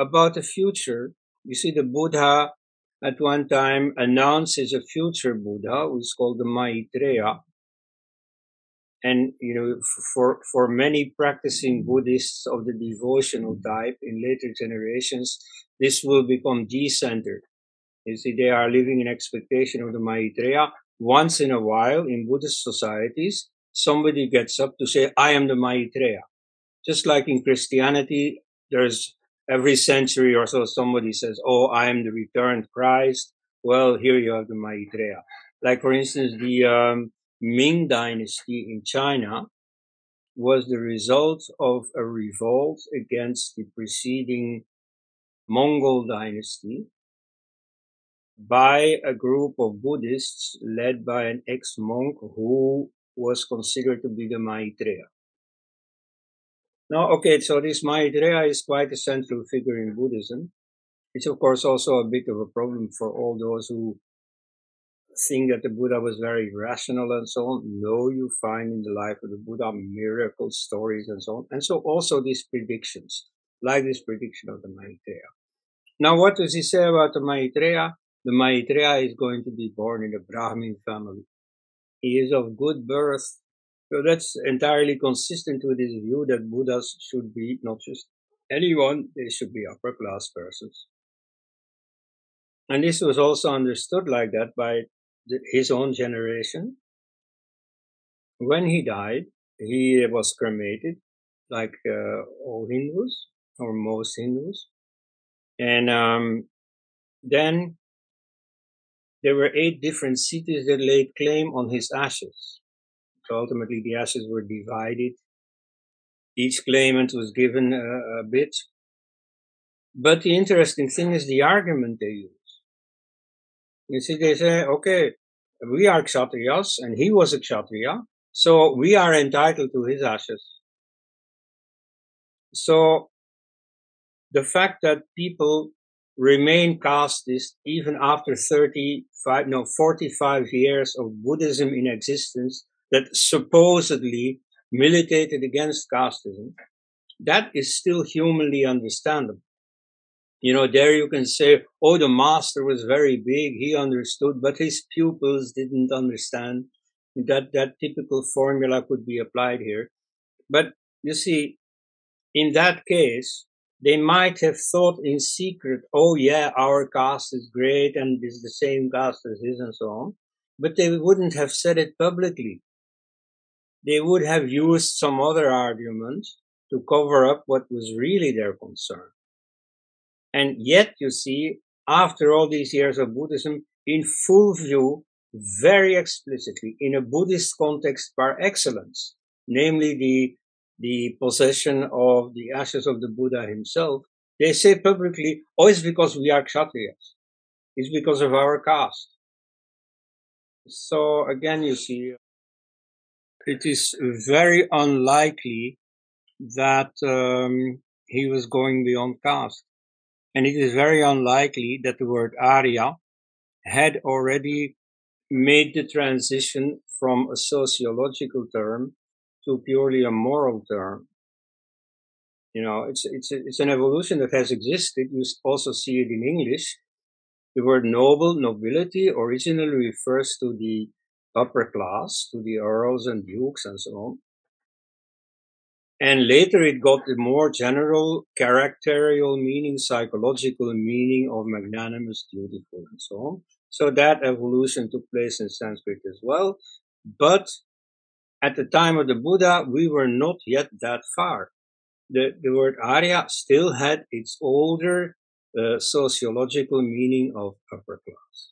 about the future. You see, the Buddha at one time announces a future Buddha who's called the Maitreya. And, you know, for, for many practicing Buddhists of the devotional type in later generations, this will become decentered. You see, they are living in expectation of the Maitreya. Once in a while in Buddhist societies, somebody gets up to say, I am the Maitreya. Just like in Christianity, there's every century or so somebody says, Oh, I am the returned Christ. Well, here you have the Maitreya. Like, for instance, the um, Ming dynasty in China was the result of a revolt against the preceding Mongol dynasty by a group of Buddhists led by an ex-monk who was considered to be the Maitreya. Now, okay, so this Maitreya is quite a central figure in Buddhism. It's of course also a bit of a problem for all those who think that the Buddha was very rational and so on. No, you find in the life of the Buddha miracle stories and so on. And so also these predictions, like this prediction of the Maitreya. Now, what does he say about the Maitreya? The Maitreya is going to be born in a Brahmin family. He is of good birth so that's entirely consistent with his view that Buddhas should be not just anyone, they should be upper class persons. And this was also understood like that by the, his own generation. When he died, he was cremated like uh, all Hindus or most Hindus. And um, then there were eight different cities that laid claim on his ashes. Ultimately, the ashes were divided. Each claimant was given a, a bit. But the interesting thing is the argument they use. You see, they say, okay, we are Kshatriyas and he was a Kshatriya, so we are entitled to his ashes. So the fact that people remain casteist even after 35, no, 45 years of Buddhism in existence that supposedly militated against casteism, that is still humanly understandable. You know, there you can say, oh, the master was very big, he understood, but his pupils didn't understand. That, that typical formula could be applied here. But you see, in that case, they might have thought in secret, oh yeah, our caste is great and is the same caste as his and so on. But they wouldn't have said it publicly they would have used some other argument to cover up what was really their concern. And yet, you see, after all these years of Buddhism, in full view, very explicitly, in a Buddhist context par excellence, namely the, the possession of the ashes of the Buddha himself, they say publicly, oh, it's because we are Kshatriyas. It's because of our caste. So again, you see, it is very unlikely that um, he was going beyond caste. And it is very unlikely that the word Arya had already made the transition from a sociological term to purely a moral term. You know, it's, it's, it's an evolution that has existed. You also see it in English. The word noble, nobility originally refers to the upper class to the earls and dukes and so on. And later it got the more general characterial meaning, psychological meaning of magnanimous, dutiful, and so on. So that evolution took place in Sanskrit as well. But at the time of the Buddha, we were not yet that far. The, the word Arya still had its older uh, sociological meaning of upper class.